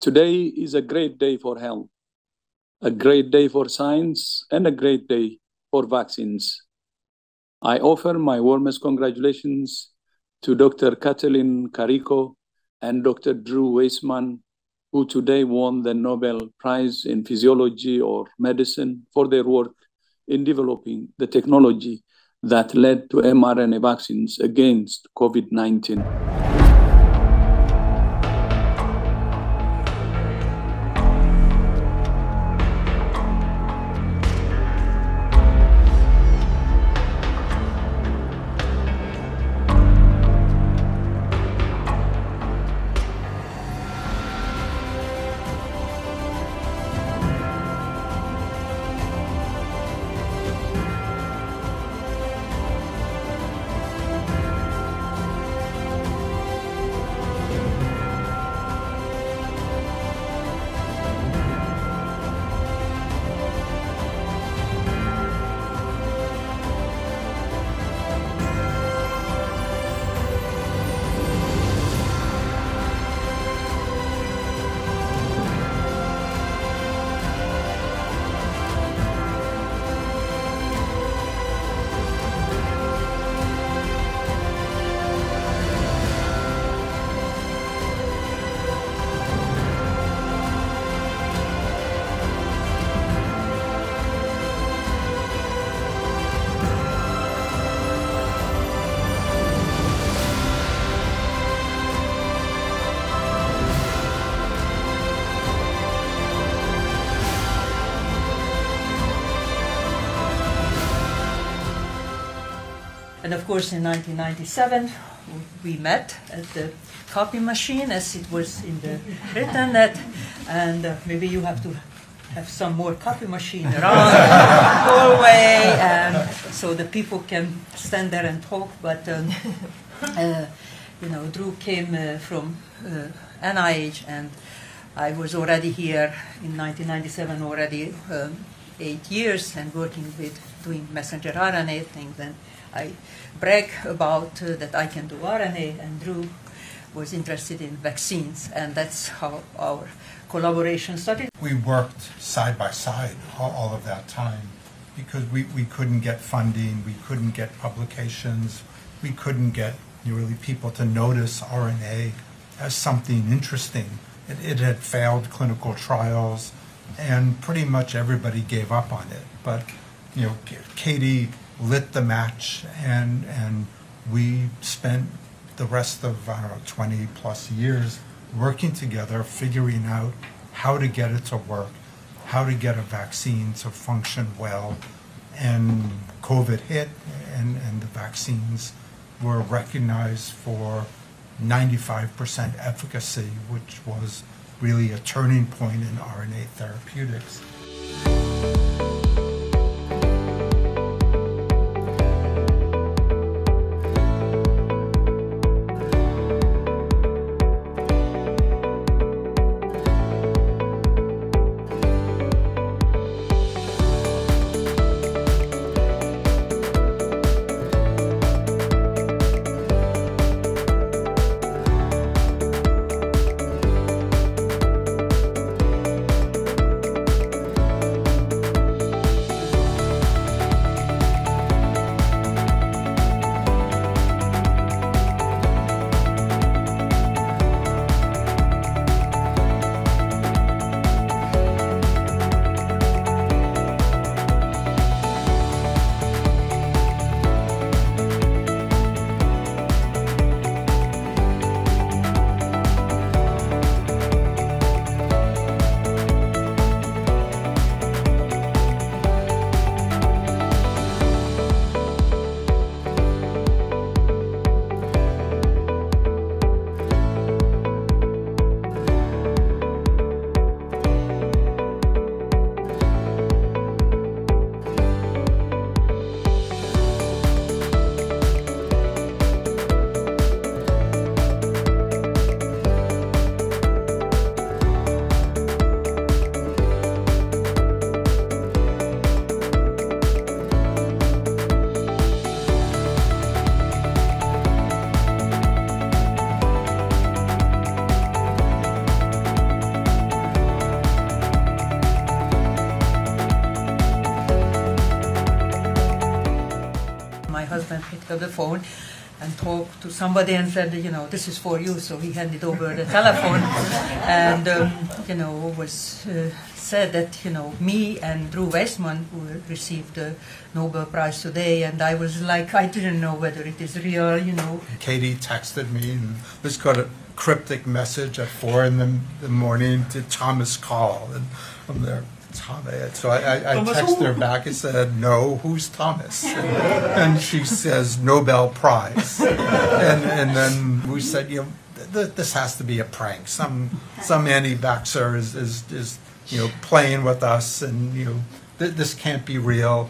Today is a great day for health, a great day for science, and a great day for vaccines. I offer my warmest congratulations to Dr. Katalin Karikó and Dr. Drew Weissman, who today won the Nobel Prize in Physiology or Medicine for their work in developing the technology that led to mRNA vaccines against COVID 19. And of course, in 1997, we met at the copy machine, as it was in the written net, and uh, maybe you have to have some more copy machine around the hallway, and so the people can stand there and talk. But um, uh, you know, Drew came uh, from uh, NIH, and I was already here in 1997, already um, eight years, and working with doing messenger RNA things and I brag about uh, that I can do RNA, and Drew was interested in vaccines, and that's how our collaboration started. We worked side by side all, of that time because we, we couldn't get funding, we couldn't get publications, we couldn't get really people to notice RNA as something interesting. It, it had failed clinical trials, and pretty much everybody gave up on it. But you know, Katie lit the match, and and we spent the rest of I don't know 20 plus years working together, figuring out how to get it to work, how to get a vaccine to function well, and COVID hit, and and the vaccines were recognized for 95% efficacy, which was really a turning point in RNA therapeutics. Picked up the phone and talked to somebody and said, you know, this is for you. So he handed over the telephone, and um, you know, was uh, said that you know me and Drew Weissman who received the Nobel Prize today, and I was like, I didn't know whether it is real, you know. Katie texted me and just got a cryptic message at four in the, the morning to Thomas Call, and I'm there. Thomas. So I, I, I Thomas texted who? her back and said, "No, who's Thomas?" And, she says, "Nobel Prize." And and then we said, "You know, th- th- this has to be a prank. Some some anti-vaxxer is, is is you know playing with us, and you know th- this can't be real."